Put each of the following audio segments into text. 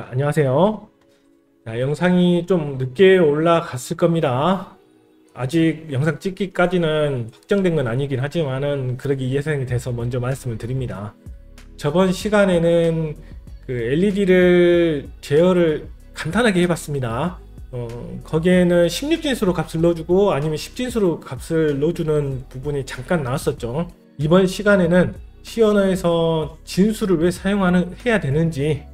자, 안녕하세요. 자, 영상이 좀 늦게 올라갔을 겁니다. 아직 영상 찍기까지는 확정된 건 아니긴 하지만은 그러기 예상이 돼서 먼저 말씀을 드립니다. 저번 시간에는 그 LED를 제어를 간단하게 해봤습니다. 어, 거기에는 16진수로 값을 넣어주고 아니면 10진수로 값을 넣어주는 부분이 잠깐 나왔었죠. 이번 시간에는 시언어에서 진수를 왜 사용하는 해야 되는지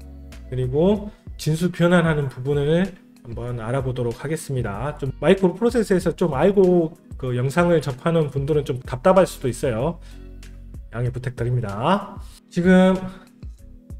그리고 진수 변환하는 부분을 한번 알아보도록 하겠습니다. 좀 마이크로 프로세스에서 좀 알고 그 영상을 접하는 분들은 좀 답답할 수도 있어요. 양해 부탁드립니다. 지금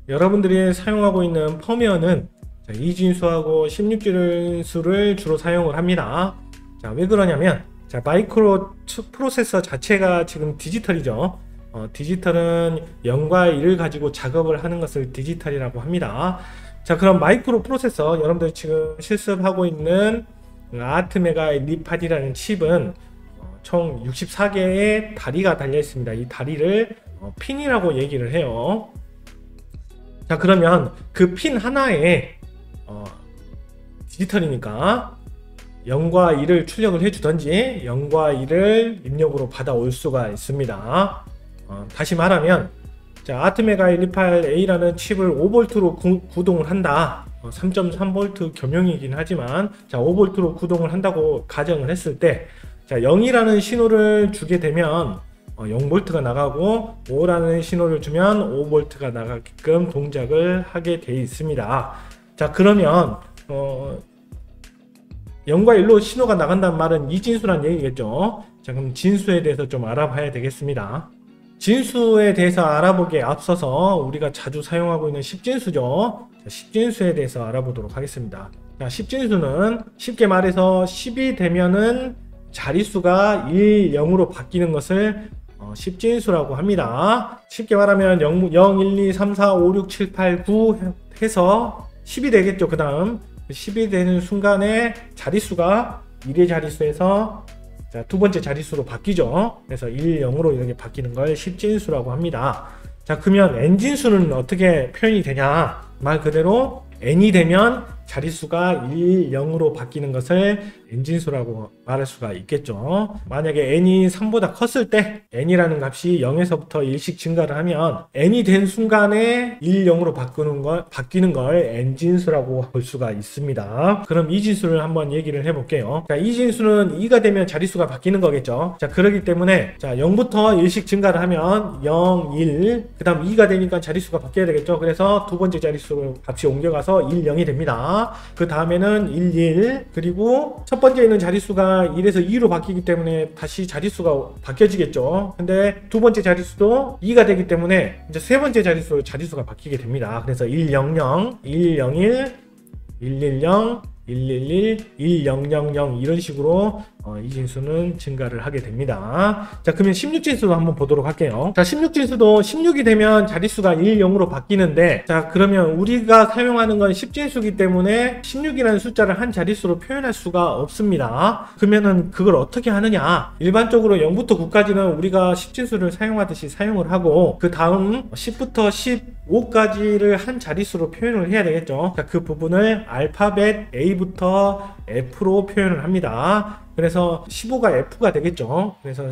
여러분들이 사용하고 있는 펌웨어는 2진수하고 16진수를 주로 사용을 합니다. 자, 왜 그러냐면 자, 마이크로 프로세서 자체가 지금 디지털이죠. 어, 디지털은 0과 1을 가지고 작업을 하는 것을 디지털이라고 합니다. 자, 그럼 마이크로 프로세서 여러분들 지금 실습하고 있는 아트메가 리팟이라는 칩은 어, 총 64개의 다리가 달려 있습니다. 이 다리를 어, 핀이라고 얘기를 해요. 자, 그러면 그 핀 하나에 어, 디지털이니까 0과 1을 출력을 해주던지 0과 1을 입력으로 받아올 수가 있습니다. 어, 다시 말하면 자, 아트메가 128A라는 칩을 5V로 구, 구동을 한다. 어, 3.3V 겸용이긴 하지만 자, 5V로 구동을 한다고 가정을 했을 때 자, 0이라는 신호를 주게 되면 어, 0V가 나가고 5라는 신호를 주면 5V가 나가게끔 동작을 하게 되어 있습니다. 자, 그러면 어, 0과 1로 신호가 나간다는 말은 이진수란 얘기겠죠. 자, 그럼 진수에 대해서 좀 알아봐야 되겠습니다. 진수에 대해서 알아보기에 앞서서 우리가 자주 사용하고 있는 십진수죠. 자, 십진수에 대해서 알아보도록 하겠습니다. 자, 십진수는 쉽게 말해서 10이 되면은 자릿수가 1, 0으로 바뀌는 것을 어, 십진수라고 합니다. 쉽게 말하면 0, 0, 1, 2, 3, 4, 5, 6, 7, 8, 9 해서 10이 되겠죠. 그 다음 10이 되는 순간에 자릿수가 1의 자릿수에서 자, 두 번째 자릿수로 바뀌죠. 그래서 1, 0으로 이렇게 바뀌는 걸 10진수라고 합니다. 자, 그러면 n진수는 어떻게 표현이 되냐? 말 그대로 n이 되면 자릿수가 1, 0으로 바뀌는 것을 n진수라고 말할 수가 있겠죠. 만약에 n이 3보다 컸을 때 n이라는 값이 0에서부터 1씩 증가를 하면 n이 된 순간에 1, 0으로 바꾸는 걸, 바뀌는 걸 n진수라고 볼 수가 있습니다. 그럼 이 진수를 한번 얘기를 해볼게요. 자, 이 진수는 2가 되면 자릿수가 바뀌는 거겠죠. 자, 그렇기 때문에 자, 0부터 1씩 증가를 하면 0, 1, 그 다음 2가 되니까 자릿수가 바뀌어야 되겠죠. 그래서 두 번째 자릿수로 값이 옮겨가서 1, 0이 됩니다. 그 다음에는 1, 1 그리고 첫 번째 있는 자릿수가 1에서 2로 바뀌기 때문에 다시 자릿수가 바뀌어지겠죠. 근데 두 번째 자릿수도 2가 되기 때문에 이제 세 번째 자릿수 자릿수가 바뀌게 됩니다. 그래서 1, 0, 0, 1, 0, 1 1, 1, 0 111, 1000 이런 식으로 어, 이 진수는 증가를 하게 됩니다. 자, 그러면 16진수도 한번 보도록 할게요. 자, 16진수도 16이 되면 자릿수가 1, 0으로 바뀌는데 자, 그러면 우리가 사용하는 건 10진수기 때문에 16이라는 숫자를 한 자릿수로 표현할 수가 없습니다. 그러면은 그걸 어떻게 하느냐? 일반적으로 0부터 9까지는 우리가 10진수를 사용하듯이 사용을 하고 그 다음 10부터 15까지를 한 자릿수로 표현을 해야 되겠죠. 자, 그 부분을 알파벳 A부터 F로 표현을 합니다. 그래서 15가 F가 되겠죠. 그래서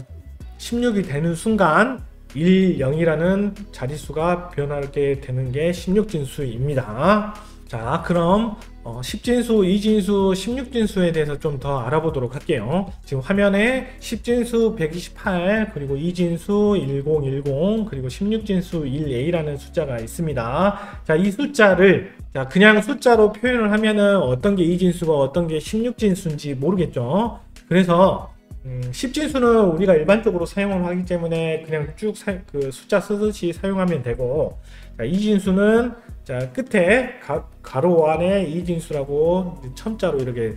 16이 되는 순간 1, 0이라는 자릿수가 변하게 되는 게 16진수입니다. 자, 그럼 어, 10진수, 2진수, 16진수에 대해서 좀 더 알아보도록 할게요. 지금 화면에 10진수 128, 그리고 2진수 1010, 그리고 16진수 1A라는 숫자가 있습니다. 자, 이 숫자를 자, 그냥 숫자로 표현을 하면은 어떤 게 2진수가 어떤 게 16진수인지 모르겠죠. 그래서 음, 10진수는 우리가 일반적으로 사용을 하기 때문에 그냥 쭉그 숫자 쓰듯이 사용하면 되고 자, 이진수는 자 끝에 가, 가로 안에 이진수라고 첨자로 이렇게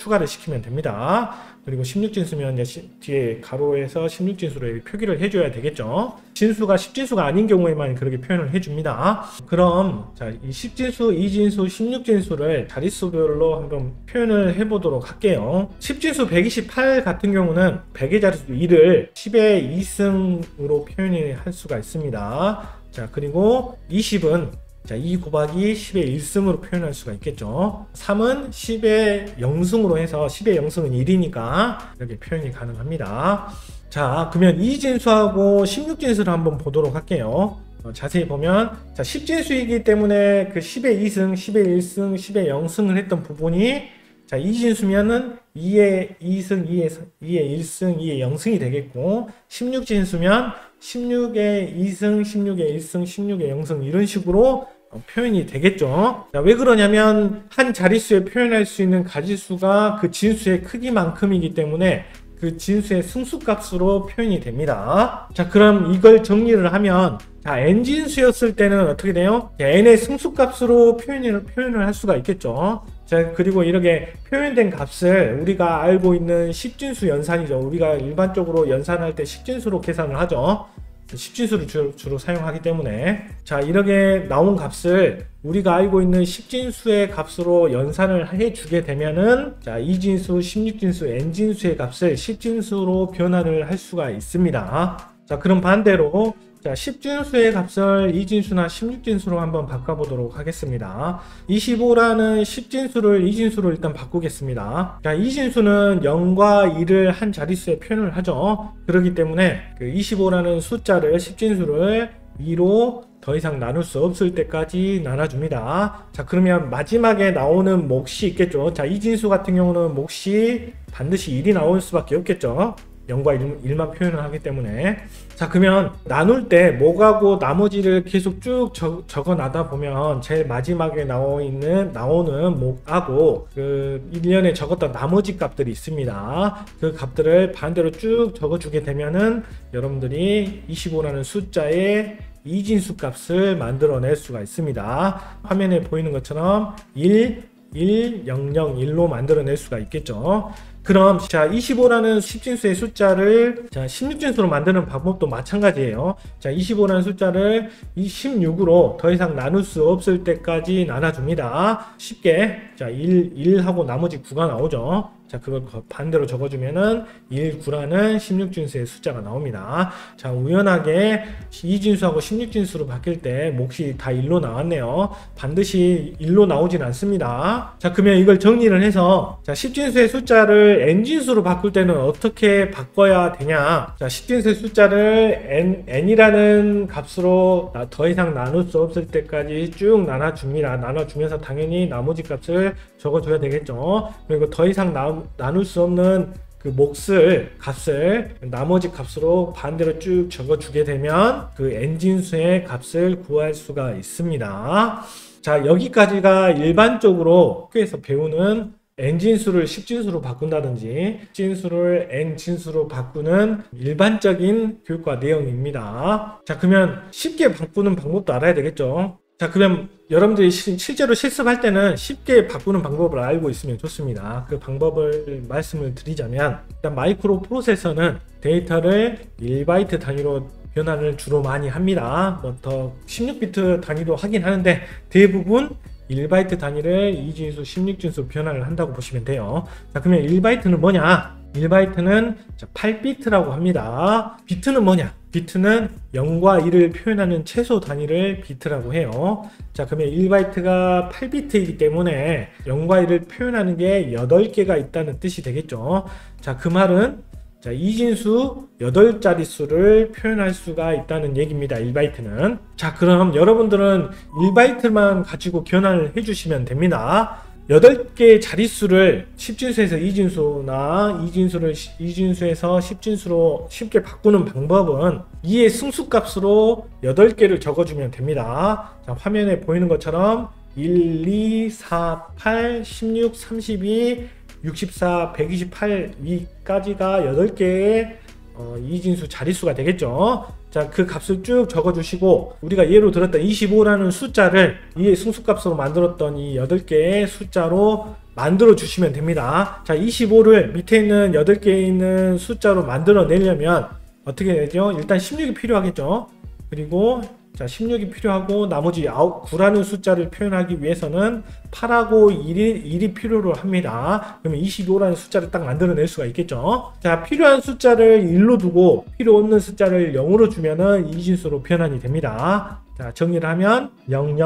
추가를 시키면 됩니다. 그리고 16진수면 이제 뒤에 가로에서 16진수로 표기를 해줘야 되겠죠. 진수가 10진수가 아닌 경우에만 그렇게 표현을 해줍니다. 그럼 자, 이 10진수, 2진수, 16진수를 자릿수별로 한번 표현을 해보도록 할게요. 10진수 128 같은 경우는 100의 자릿수 1을 10의 2승으로 표현할 수가 있습니다. 자, 그리고 20은 자, 2 곱하기 10의 1승으로 표현할 수가 있겠죠. 3은 10의 0승으로 해서 10의 0승은 1이니까 이렇게 표현이 가능합니다. 자, 그러면 이진수하고 16진수를 한번 보도록 할게요. 어, 자세히 보면 자 10진수이기 때문에 그 10의 2승, 10의 1승, 10의 0승을 했던 부분이 자 이진수면은 2의 2승, 2의, 2의 1승, 2의 0승이 되겠고 16진수면 16의 2승, 16의 1승, 16의 0승 이런 식으로 어, 표현이 되겠죠. 자, 왜 그러냐면 한 자릿수에 표현할 수 있는 가지수가 그 진수의 크기만큼이기 때문에 그 진수의 승수값으로 표현이 됩니다. 자, 그럼 이걸 정리를 하면 자, n진수였을 때는 어떻게 돼요? n의 승수값으로 표현을, 표현을 할 수가 있겠죠. 자, 그리고 이렇게 표현된 값을 우리가 알고 있는 10진수 연산이죠. 우리가 일반적으로 연산할 때 10진수로 계산을 하죠. 10진수를 주로, 주로, 사용하기 때문에 자 이렇게 나온 값을 우리가 알고 있는 10진수의 값으로 연산을 해주게 되면은 자 2진수, 16진수, n진수의 값을 10진수로 변화를 할 수가 있습니다. 자 그럼 반대로 자, 10진수의 값을 2진수나 16진수로 한번 바꿔보도록 하겠습니다. 25라는 10진수를 2진수로 일단 바꾸겠습니다. 자, 2진수는 0과 2를 한 자릿수에 표현을 하죠. 그렇기 때문에 그 25라는 숫자를 10진수를 2로 더 이상 나눌 수 없을 때까지 나눠줍니다. 자, 그러면 마지막에 나오는 몫이 있겠죠. 자, 2진수 같은 경우는 몫이 반드시 1이 나올 수밖에 없겠죠. 0과 1, 만 표현을 하기 때문에. 자 그러면 나눌 때 뭐가고 나머지를 계속 쭉 적, 적어 놔다 보면 제일 마지막에 나오 있는 나오는 목하고 그 1년에 적었던 나머지 값들이 있습니다. 그 값들을 반대로 쭉 적어 주게 되면은 여러분들이 25라는 숫자의 이진수 값을 만들어낼 수가 있습니다. 화면에 보이는 것처럼 1 1, 0, 0, 1로 만들어낼 수가 있겠죠. 그럼 자 25라는 10진수의 숫자를 자 16진수로 만드는 방법도 마찬가지예요. 자 25라는 숫자를 16으로 더 이상 나눌 수 없을 때까지 나눠줍니다. 쉽게 자 1, 1하고 나머지 9가 나오죠. 자, 그걸 반대로 적어주면은 1, 9라는 16진수의 숫자가 나옵니다. 자, 우연하게 2진수하고 16진수로 바뀔 때 몫이 다 1로 나왔네요. 반드시 1로 나오진 않습니다. 자, 그러면 이걸 정리를 해서 자, 10진수의 숫자를 n진수로 바꿀 때는 어떻게 바꿔야 되냐? 자, 10진수의 숫자를 n, n이라는 값으로 더 이상 나눌 수 없을 때까지 쭉 나눠줍니다. 나눠주면서 당연히 나머지 값을 적어줘야 되겠죠. 그리고 더 이상 나, 나눌 수 없는 그 몫을 값을 나머지 값으로 반대로 쭉 적어주게 되면 그 엔진수의 값을 구할 수가 있습니다. 자 여기까지가 일반적으로 학교에서 배우는 n진수를 10진수로 바꾼다든지 진수를 n진수로 바꾸는 일반적인 교육과 내용입니다. 자 그러면 쉽게 바꾸는 방법도 알아야 되겠죠. 자 그럼 여러분들이 시, 실제로 실습할 때는 쉽게 바꾸는 방법을 알고 있으면 좋습니다. 그 방법을 말씀을 드리자면 일단 마이크로 프로세서는 데이터를 1바이트 단위로 변환을 주로 많이 합니다. 뭐 더 16비트 단위로 하긴 하는데 대부분 1바이트 단위를 2진수, 16진수 변환을 한다고 보시면 돼요. 자, 그러면 1바이트는 뭐냐? 1바이트는 8비트라고 합니다. 비트는 뭐냐? 비트는 0과 1을 표현하는 최소 단위를 비트라고 해요. 자, 그러면 1바이트가 8비트이기 때문에 0과 1을 표현하는 게 8개가 있다는 뜻이 되겠죠. 자, 그 말은 자, 이진수 8자릿수를 표현할 수가 있다는 얘기입니다. 1바이트는. 자, 그럼 여러분들은 1바이트만 가지고 변환을 해주시면 됩니다. 8개의 자릿수를 10진수에서 2진수나 2진수를 2진수에서 10진수로 쉽게 바꾸는 방법은 2의 승수값으로 8개를 적어주면 됩니다. 자, 화면에 보이는 것처럼 1, 2, 4, 8, 16, 32, 64, 128 위까지가 8개의 어, 이진수 자릿수가 되겠죠. 자, 그 값을 쭉 적어주시고, 우리가 예로 들었던 25라는 숫자를 이 승수값으로 만들었던 이 8개의 숫자로 만들어 주시면 됩니다. 자, 25를 밑에 있는 8개에 있는 숫자로 만들어 내려면 어떻게 되죠? 일단 16이 필요하겠죠. 그리고 자, 16이 필요하고 나머지 9라는 숫자를 표현하기 위해서는 8하고 1이, 1이 필요로 합니다. 그러면 25라는 숫자를 딱 만들어낼 수가 있겠죠. 자, 필요한 숫자를 1로 두고 필요 없는 숫자를 0으로 주면은 이진수로 변환이 됩니다. 자, 정리를 하면 000,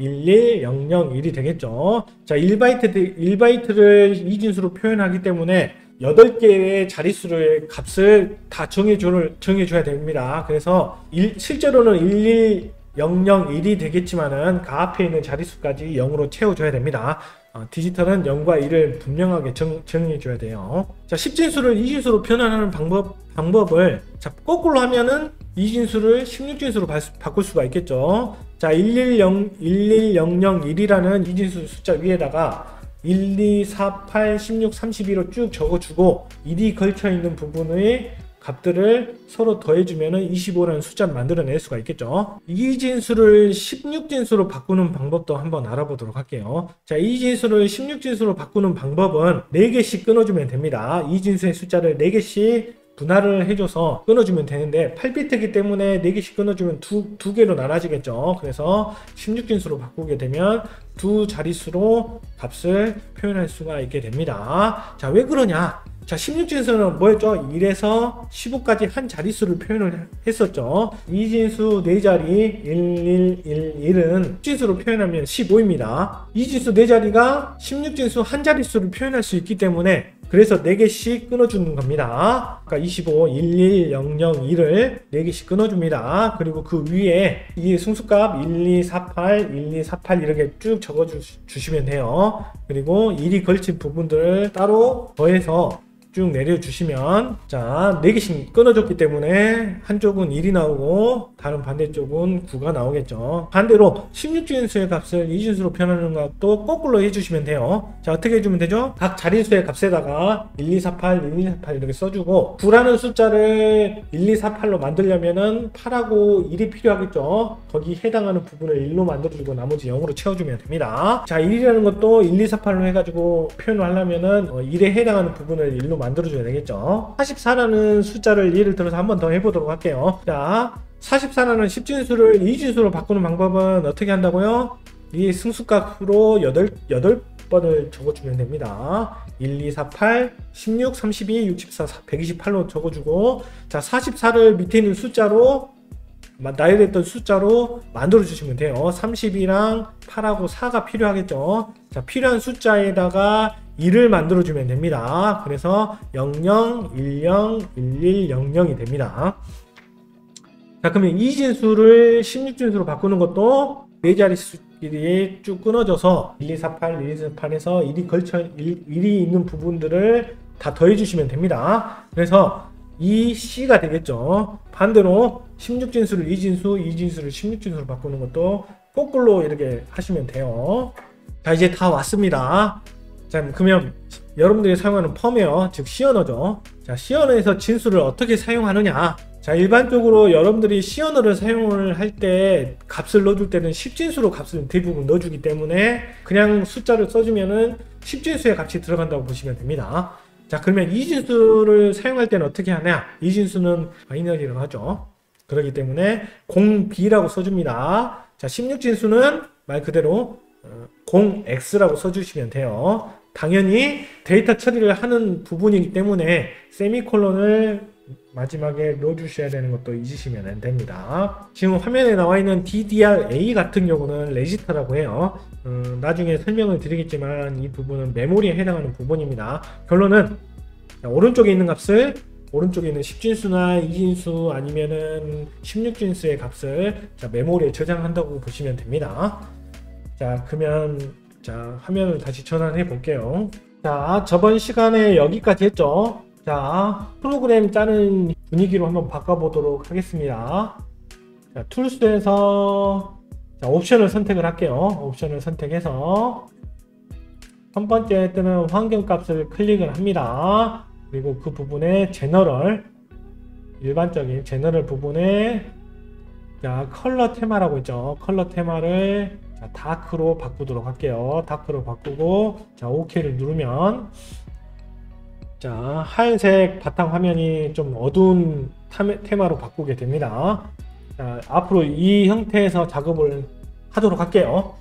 11, 001이 되겠죠. 자, 1바이트, 1바이트를 이진수로 표현하기 때문에 8개의 자릿수의 값을 다 정해줘, 정해줘야 됩니다. 그래서 일, 실제로는 11, 001이 되겠지만은 그 앞에 있는 자릿수까지 0으로 채워줘야 됩니다. 어, 디지털은 0과 1을 분명하게 정, 정해줘야 돼요. 자, 10진수를 2진수로 변환하는 방법, 방법을 자, 거꾸로 하면은 2진수를 16진수로 바, 바꿀 수가 있겠죠. 자, 110, 11001이라는 2진수 숫자 위에다가 1, 2, 4, 8, 16, 32로 쭉 적어주고 1이 걸쳐 있는 부분의 값들을 서로 더해주면 25라는 숫자를 만들어낼 수가 있겠죠. 이 진수를 16진수로 바꾸는 방법도 한번 알아보도록 할게요. 자, 이 진수를 16진수로 바꾸는 방법은 4개씩 끊어주면 됩니다. 이 진수의 숫자를 4개씩 분할을 해줘서 끊어주면 되는데 8비트이기 때문에 4개씩 끊어주면 두, 두 개로 나눠지겠죠. 그래서 16진수로 바꾸게 되면 두 자릿수로 값을 표현할 수가 있게 됩니다. 자, 왜 그러냐? 자, 16진수는 뭐였죠? 1에서 15까지 한 자릿수를 표현을 했었죠. 이 진수 4자리 1111은 진수로 표현하면 15입니다. 이 진수 4자리가 16진수 한 자릿수를 표현할 수 있기 때문에 그래서 4개씩 끊어주는 겁니다. 그러니까 25, 11, 00, 1을 4개씩 끊어줍니다. 그리고 그 위에 이 승수값 1248, 1248 이렇게 쭉 적어주시면 돼요. 그리고 1이 걸친 부분들을 따로 더해서 쭉 내려주시면 자 4개씩 끊어졌기 때문에 한쪽은 1이 나오고 다른 반대쪽은 9가 나오겠죠. 반대로 16진수의 값을 2진수로 변하는 것도 거꾸로 해주시면 돼요. 자 어떻게 해주면 되죠? 각 자릿수의 값에다가 1248 1248 이렇게 써주고 9라는 숫자를 1248로 만들려면은 8하고 1이 필요하겠죠? 거기 해당하는 부분을 1로 만들어주고 나머지 0으로 채워주면 됩니다. 자 1이라는 것도 1248로 해가지고 표현을 하려면은 1에 어, 해당하는 부분을 1로 만들어줘야 되겠죠. 44라는 숫자를 예를 들어서 한 번 더 해보도록 할게요. 자 44라는 10진수를 2진수로 바꾸는 방법은 어떻게 한다고요? 이 승수값으로 8, 8번을 적어주면 됩니다. 1, 2, 4, 8, 16, 32, 64, 128로 적어주고 자 44를 밑에 있는 숫자로 나열했던 숫자로 만들어 주시면 돼요. 30이랑 8하고 4가 필요하겠죠? 자 필요한 숫자에다가 2를 만들어 주면 됩니다 그래서 00, 10, 11, 00이 됩니다 자 그러면 이 진수를 16진수로 바꾸는 것도 네 자릿수끼리 쭉 끊어져서 1, 2, 4, 8, 1, 2, 4, 8에서 1이 걸쳐 1, 1이 있는 부분들을 다 더해 주시면 됩니다 그래서 이 C가 되겠죠. 반대로 16진수를 2진수, 2진수를 16진수로 바꾸는 것도 거꾸로 이렇게 하시면 돼요. 자, 이제 다 왔습니다. 자, 그러면 여러분들이 사용하는 펌웨어, 즉 시언어죠. 자, 시언어에서 진수를 어떻게 사용하느냐. 자, 일반적으로 여러분들이 시언어를 사용을 할 때 값을 넣어줄 때는 10진수로 값을 대부분 넣어주기 때문에 그냥 숫자를 써주면은 10진수의 값이 들어간다고 보시면 됩니다. 자 그러면 이진수를 사용할 때는 어떻게 하냐 이진수는 바이너리라고 하죠 그렇기 때문에 0b라고 써줍니다 자 16진수는 말 그대로 0x라고 어, 써주시면 돼요 당연히 데이터 처리를 하는 부분이기 때문에 세미콜론을 마지막에 넣어주셔야 되는 것도 잊으시면 안 됩니다. 지금 화면에 나와 있는 DDR-A 같은 경우는 레지스터라고 해요. 음, 나중에 설명을 드리겠지만 이 부분은 메모리에 해당하는 부분입니다. 결론은 오른쪽에 있는 값을 오른쪽에 있는 10진수나 2진수 아니면은 16진수의 값을 자, 메모리에 저장한다고 보시면 됩니다. 자, 그러면 자, 화면을 다시 전환해 볼게요. 자, 저번 시간에 여기까지 했죠. 자, 프로그램 짜는 분위기로 한번 바꿔보도록 하겠습니다. 자, 툴스에서 자, 옵션을 선택을 할게요. 옵션을 선택해서 첫 번째 뜨는 환경값을 클릭을 합니다. 그리고 그 부분에 제너럴 일반적인 제너럴 부분에 자 컬러 테마라고 있죠. 컬러 테마를 자, 다크로 바꾸도록 할게요. 다크로 바꾸고 자 OK를 누르면 자 하얀색 바탕 화면이 좀 어두운 테마로 바꾸게 됩니다. 자 앞으로 이 형태에서 작업을 하도록 할게요.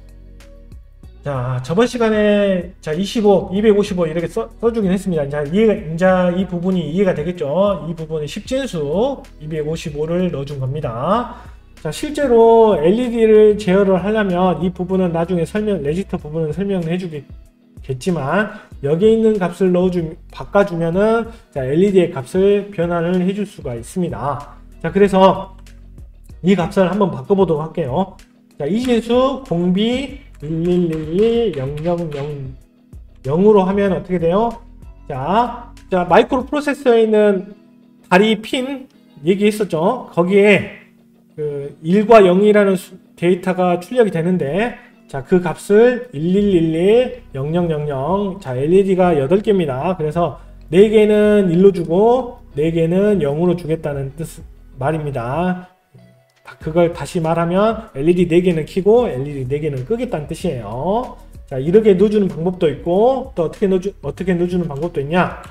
자 저번 시간에 자 25, 255 이렇게 써, 써주긴 했습니다. 이제 이해가 이제 이 부분이 이해가 되겠죠? 이 부분이 10진수 255를 넣어준 겁니다 자, 실제로 LED를 제어를 하려면 이 부분은 나중에 설명, 레지스터 부분은 설명을 해주겠지만 여기에 있는 값을 넣어주, 바꿔주면은 자, LED의 값을 변환을 해줄 수가 있습니다. 자, 그래서 이 값을 한번 바꿔보도록 할게요. 자, 이진수 공비 1111000 0으로 하면 어떻게 돼요? 자, 자 마이크로 프로세서에 있는 다리 핀 얘기했었죠. 거기에 그 1과 0이라는 수, 데이터가 출력이 되는데 자, 그 값을 1111 0000 자, LED가 8개입니다. 그래서 4개는 1로 주고 4개는 0으로 주겠다는 뜻 말입니다. 그걸 다시 말하면 LED 4개는 키고 LED 4개는 끄겠다는 뜻이에요. 자, 이렇게 넣어주는 방법도 있고 또 어떻게 넣어주, 어떻게 넣어주는 방법도 있냐?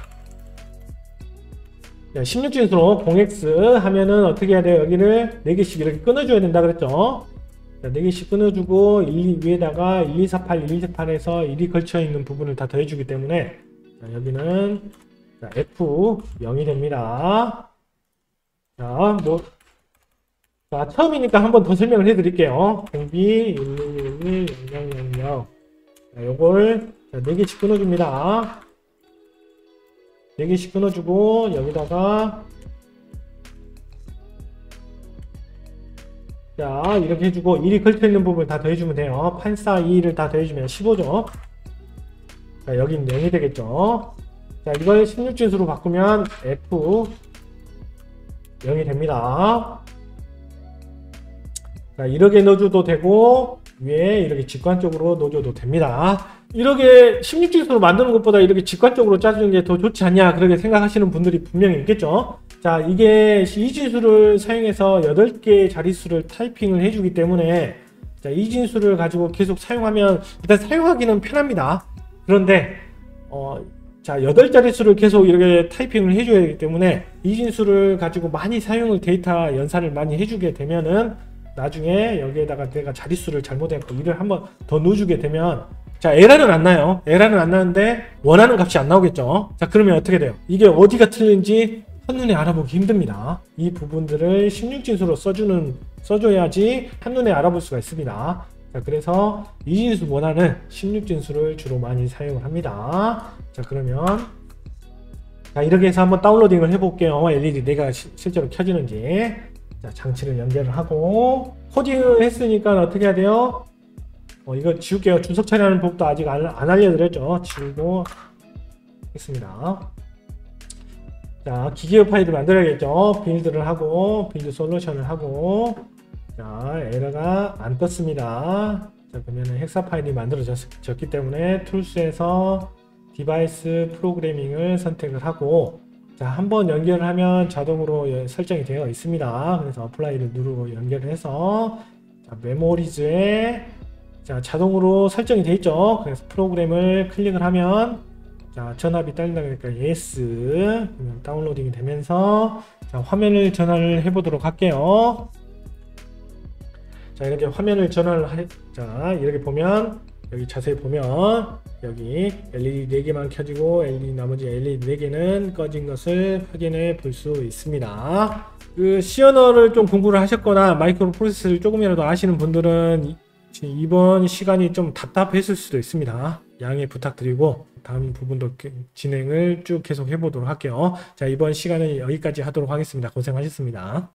16진수로 0x 하면은 어떻게 해야 돼요? 여기를 4개씩 이렇게 끊어줘야 된다 그랬죠? 자, 4개씩 끊어주고 1, 2, 위에다가 1, 2, 4, 8, 1, 2, 4, 8에서 1이 걸쳐있는 부분을 다 더해주기 때문에 자, 여기는 자, F 0이 됩니다. 자, 뭐 자, 처음이니까 한 번 더 설명을 해드릴게요. 공비 11110000 자, 요걸 자, 4개씩 끊어줍니다. 4개씩 끊어주고 여기다가. 자 이렇게 해주고 1이 걸쳐있는 부분 다 더해주면 돼요. 8, 4, 2를 다 더해주면 15죠. 자 여긴 0이 되겠죠? 자 이걸 16진수로 바꾸면 F 0이 됩니다. 자 이렇게 넣어줘도 되고 위에 이렇게 직관적으로 넣어줘도 됩니다 이렇게 16진수로 만드는 것보다 이렇게 직관적으로 짜주는 게 더 좋지 않냐 그렇게 생각하시는 분들이 분명히 있겠죠? 자 이게 이 진수를 사용해서 8개의 자릿수를 타이핑을 해주기 때문에 자, 이 진수를 가지고 계속 사용하면 일단 사용하기는 편합니다. 그런데 어, 자 8자릿수를 계속 이렇게 타이핑을 해줘야 되기 때문에 이 진수를 가지고 많이 사용을 데이터 연산을 많이 해주게 되면은 나중에 여기에다가 내가 자릿수를 잘못했고 이를 한번 더 넣어주게 되면 자 에러는 안 나요. 에러는 안 나는데 원하는 값이 안 나오겠죠. 자 그러면 어떻게 돼요? 이게 어디가 틀린지 한눈에 알아보기 힘듭니다. 이 부분들을 16진수로 써주는 써줘야지 한눈에 알아볼 수가 있습니다. 자 그래서 이진수 원하는 16진수를 주로 많이 사용을 합니다. 자 그러면 자 이렇게 해서 한번 다운로딩을 해볼게요. LED 내가 시, 실제로 켜지는지. 자 장치를 연결을 하고 코딩을 했으니까 어떻게 해야 돼요 어, 이거 지울게요. 주석 처리하는 법도 아직 안, 안 알려드렸죠. 지우고 했습니다. 자, 기계어 파일을 만들어야겠죠. build를 하고, build solution을 하고, 자, 에러가 안 떴습니다. 자, 그러면 hexa 파일이 만들어졌기 때문에 Tools에서 Device Programming을 선택을 하고, 자, 한번 연결을 하면 자동으로 설정이 되어 있습니다. 그래서 Apply를 누르고 연결을 해서, 자, Memories에 자 자동으로 설정이 되어 있죠. 그래서 프로그램을 클릭을 하면 자 전압이 딸린다 그러니까 yes downloading이 되면서 자 화면을 전환을 해 보도록 할게요. 자 이렇게 화면을 전환을 하, 자 이렇게 보면 여기 자세히 보면 여기 LED 4개만 켜지고 LED 나머지 LED 4개는 꺼진 것을 확인해 볼 수 있습니다. 그 시어너를 좀 공부를 하셨거나 마이크로 프로세스를 조금이라도 아시는 분들은 이번 시간이 좀 답답했을 수도 있습니다. 양해 부탁드리고 다음 부분도 진행을 쭉 계속 해보도록 할게요. 자 이번 시간은 여기까지 하도록 하겠습니다. 고생하셨습니다.